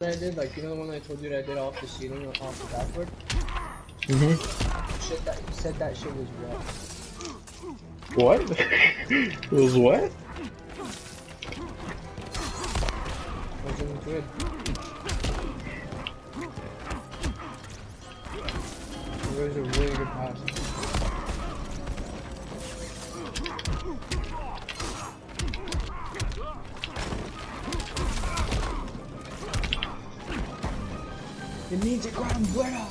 that I did, like you know the one I told you that I did off the ceiling off the backboard? Mm-hmm. Shit that you said that shit was wet. What? it was what? Wasn't good. It was a really good pass. It needs a ground buena.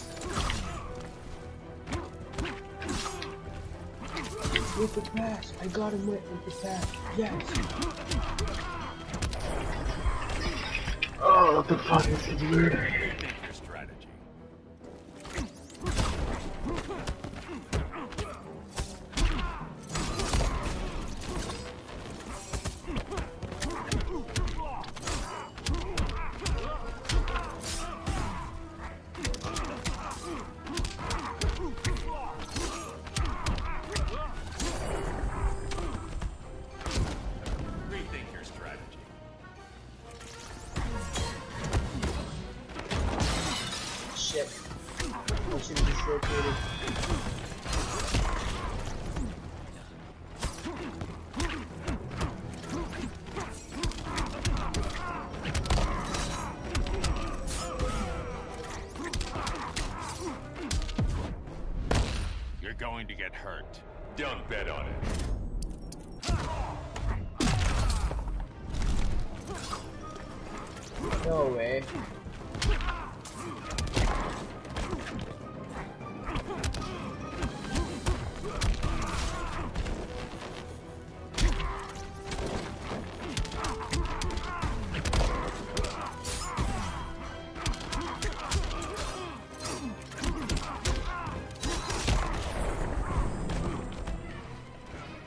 With the pass. I got him with, the pass. Yes. Oh, what the fuck is this weird?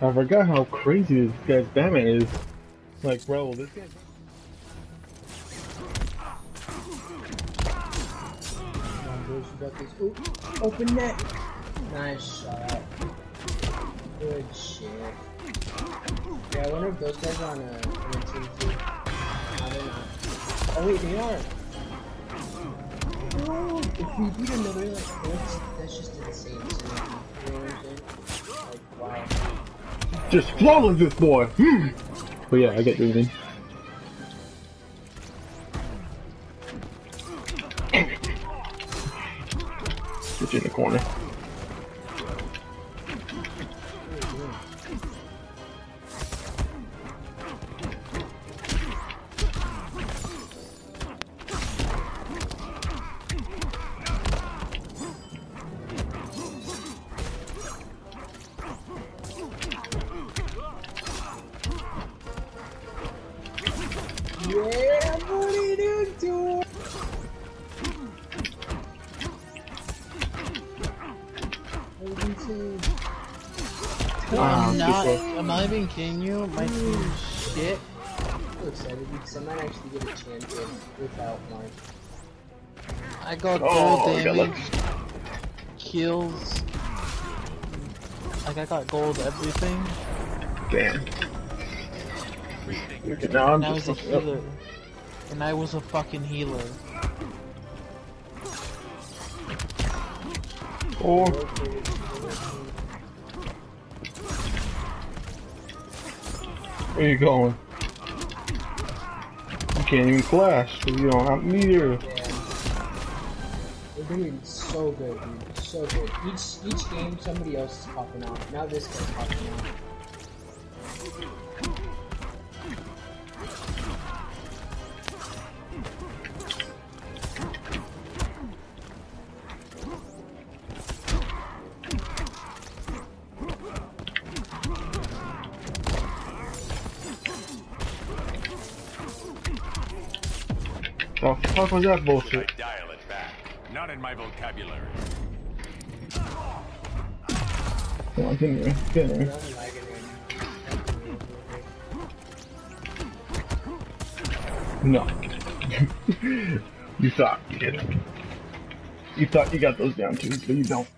I forgot how crazy this guy's damage is. Like, bro, this guy. Ooh, open net. Nice shot. Good shit. Yeah, I wonder if those guys are on a, on a team too. Oh wait, they are. Oh, if we beat another like that's, that's just insane. So, you know what I'm saying? Like, wow. Just flawless this boy! Hmm! But yeah, I get. Get Yeah, buddy, dude, dude. Insane. Wow, I'm not. super. I'm not even kidding you. My team shit. I'm so excited because I might actually get a champion without Mark. I got Oh, gold I got damage, kills. Like I got gold everything. Damn. Rethink your Okay, now I'm And I just was a fucking up. healer. And I was a fucking healer. Or where you going? You can't even flash because you don't have meter. We're doing so good, dude. So good. Each each game, somebody else is popping out. Now this guy's popping out. Fuck was that bullshit? Dial it back. Not in my vocabulary. Come on, get in here. Get in Dude, here. I'm lagging right now. No. you thought you did. You thought you got those down too, but you don't.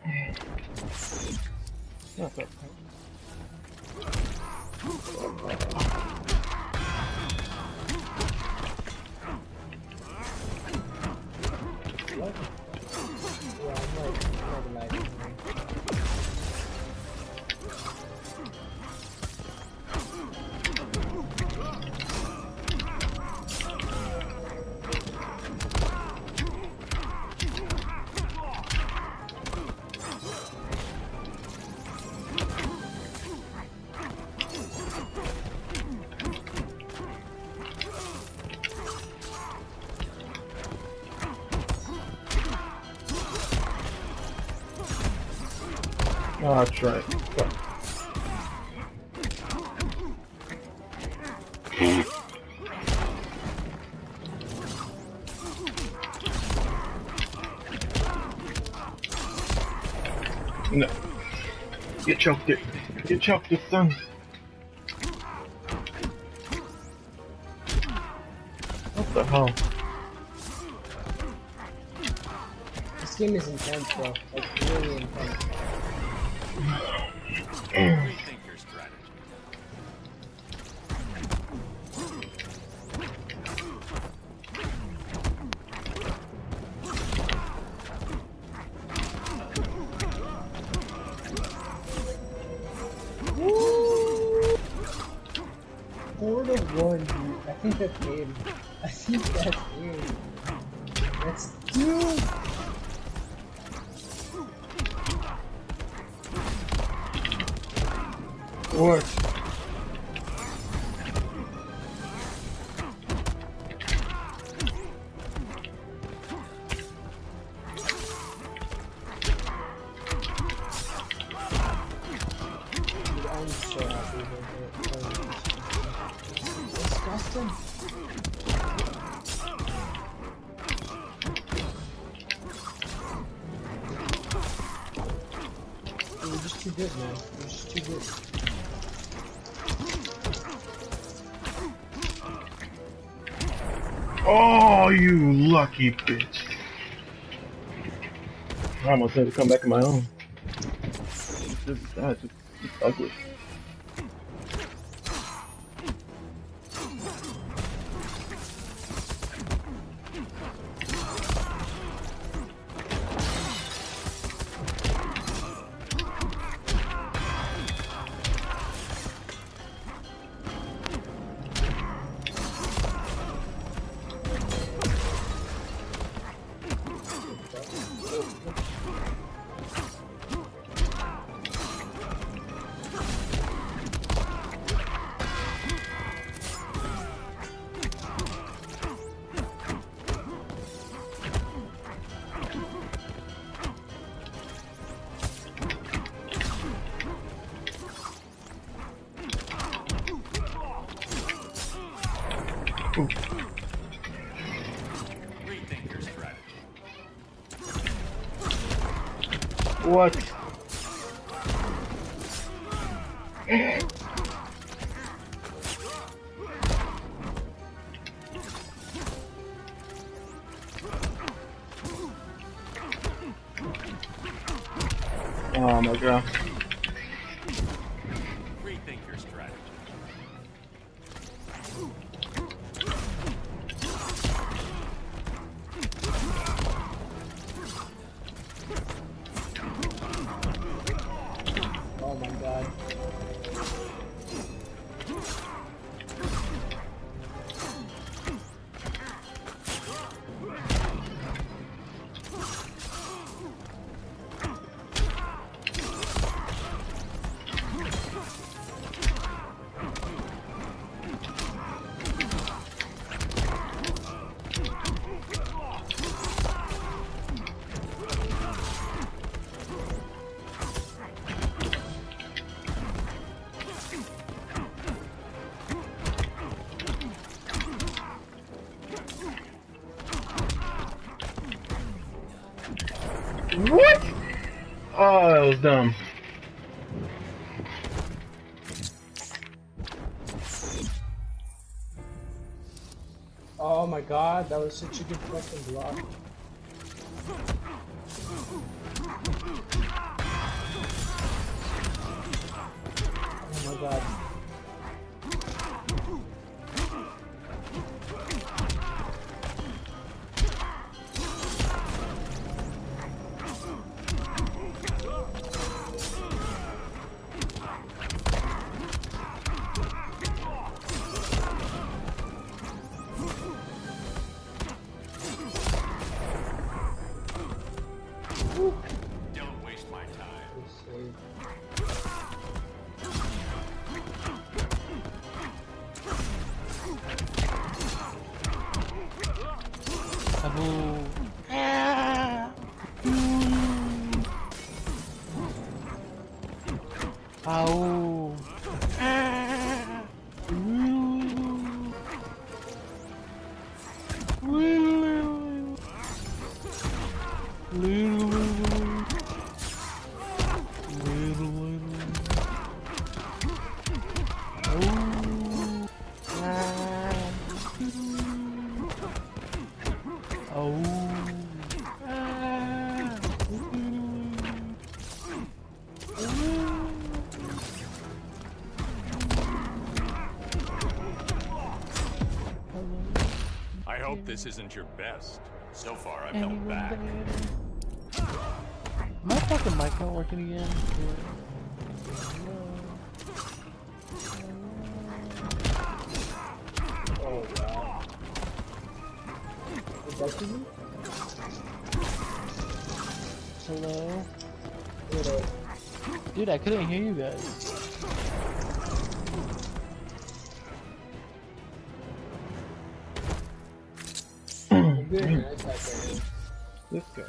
Oh, that's right. Fuck. No. Get choked it. Get choked it, son. What the hell? This game is intense, bro. One, dude. I think that's game. I think that's game. Let's do. What? You bitch. I almost had to come back in my own. It's just, that's just, it's ugly. Oh my god. What? Oh, that was dumb. Oh my god, that was such a good fucking block. Au. This isn't your best. So far, I've held back. My fucking mic not working again. Oh wow. Is that you? Hello? Wait, uh, Dude, I couldn't hear you guys. In. This guy.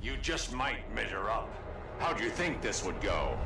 You just might measure up. How'd you think this would go?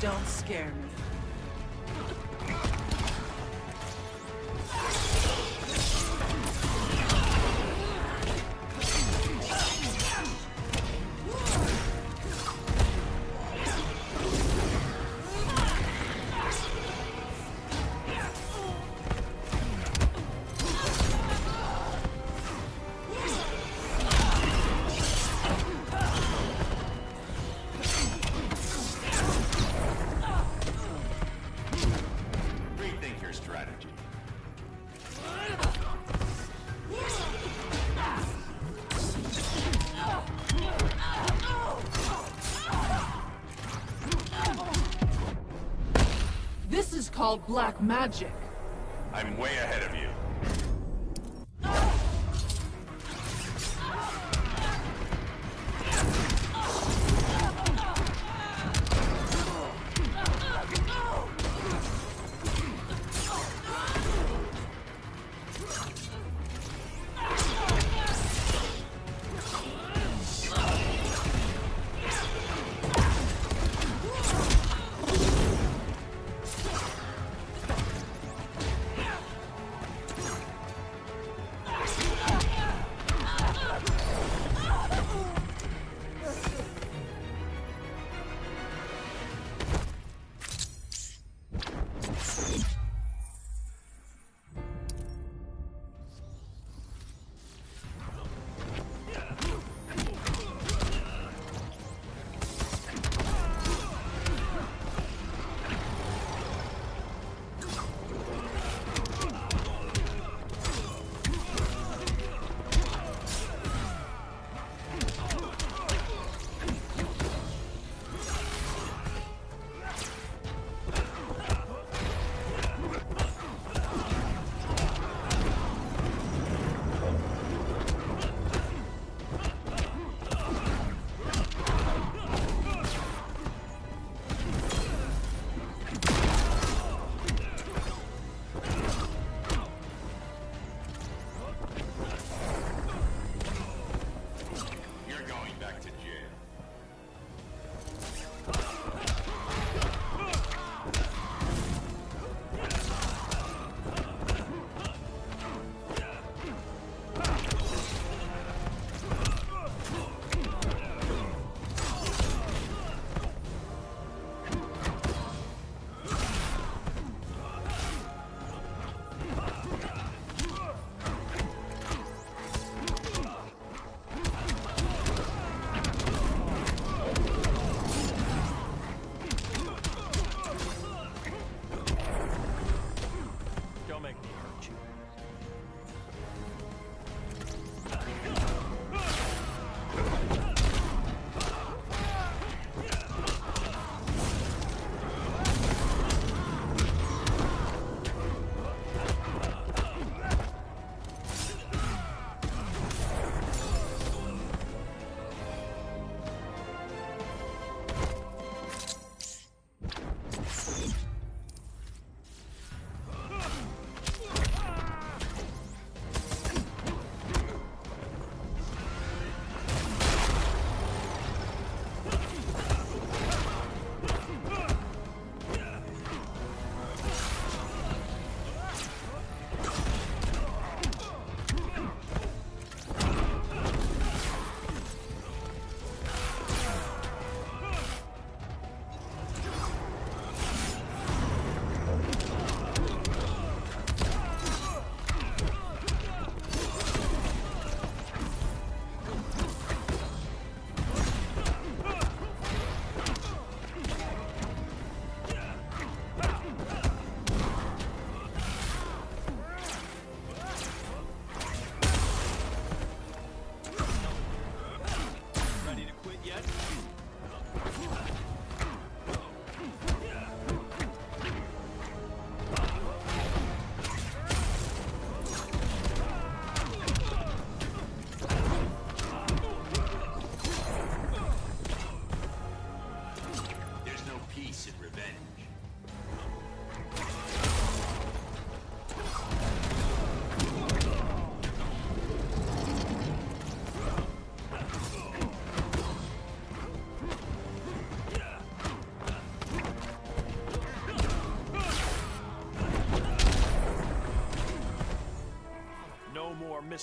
Don't scare me. Called black magic. I'm way ahead of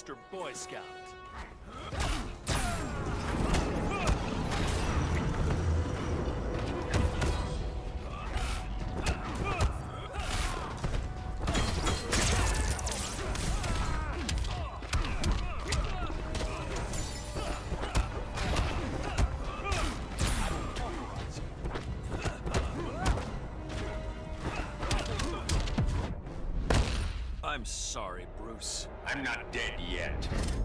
Mr. Boy Scout. I'm sorry, Bruce. I'm not dead yet.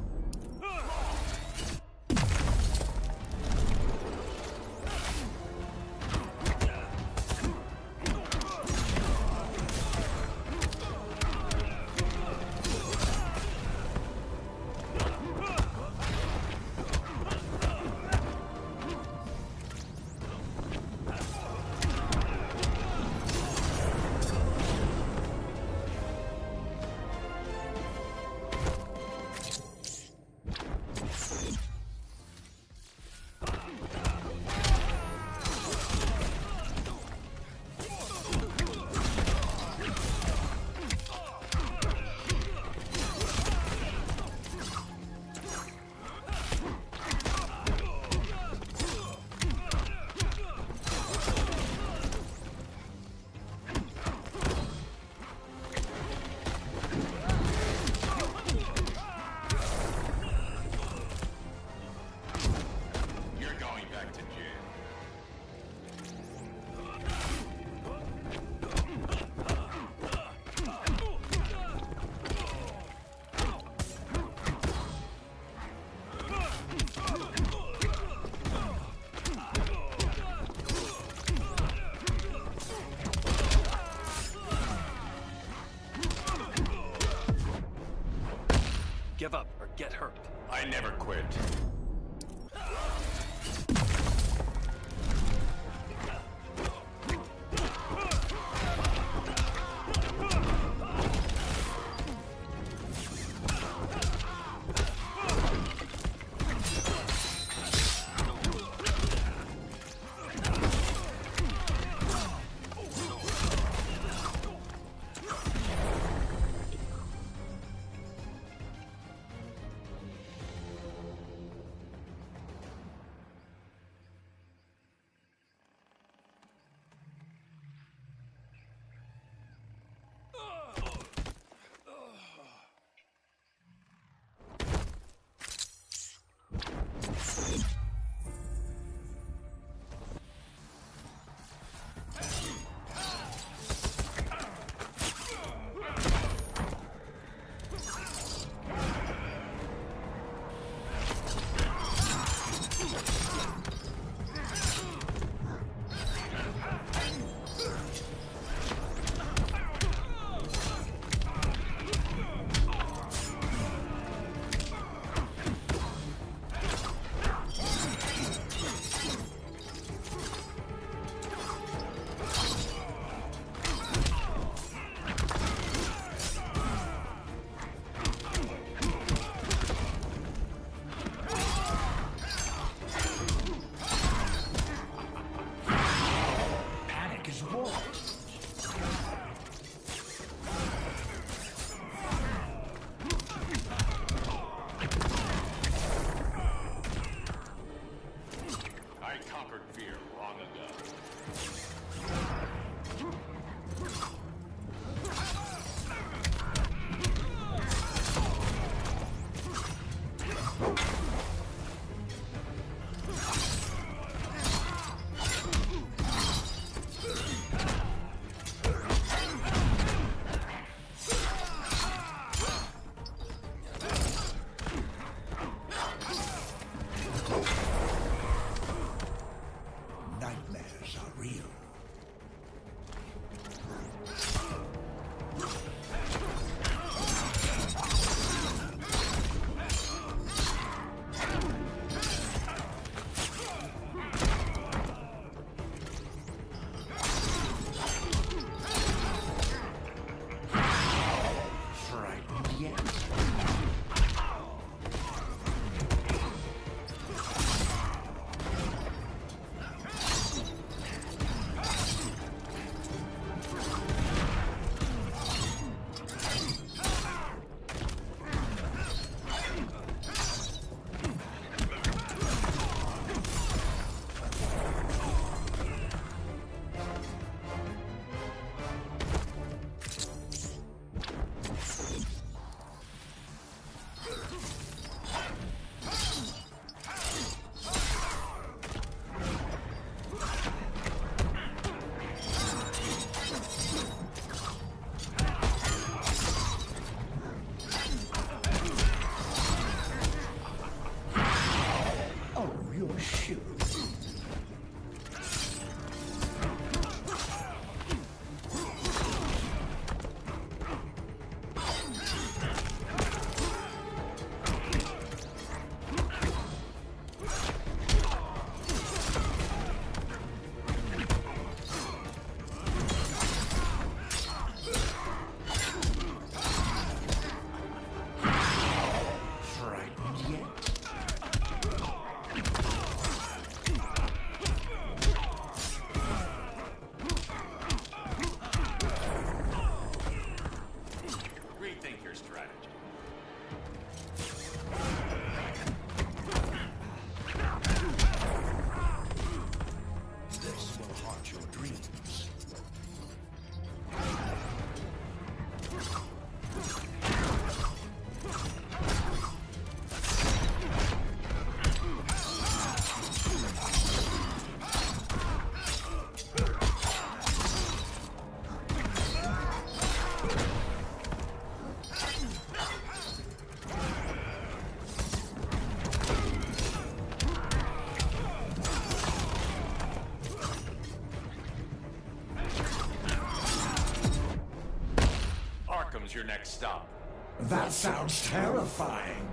Your next stop? That sounds terrifying.